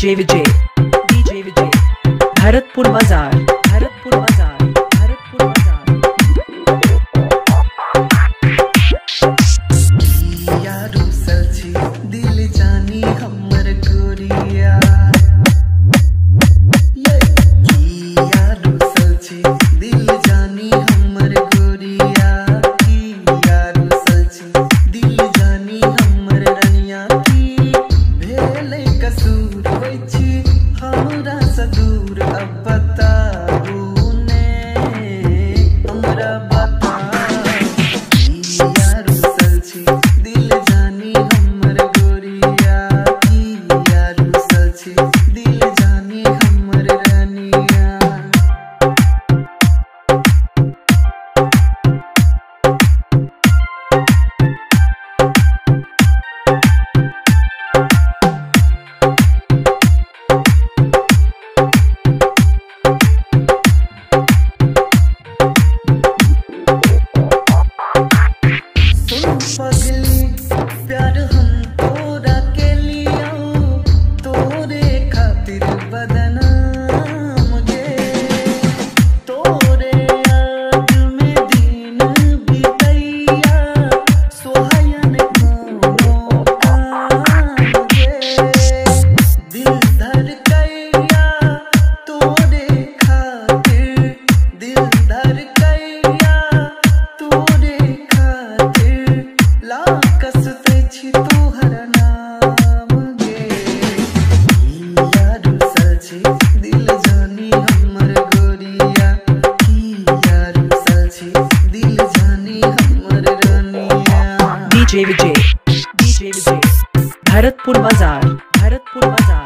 DJ Vijay DJ Vijay Bharatpur बाज़ार भरतपुर बाज़ार भरतपुर बाज़ार दिल जानी हमर गोरिया दिल जानी हमर गोरिया दिल of fuzzy Vijay DJ Vijay Bharatpur बाज़ार भरतपुर बाज़ार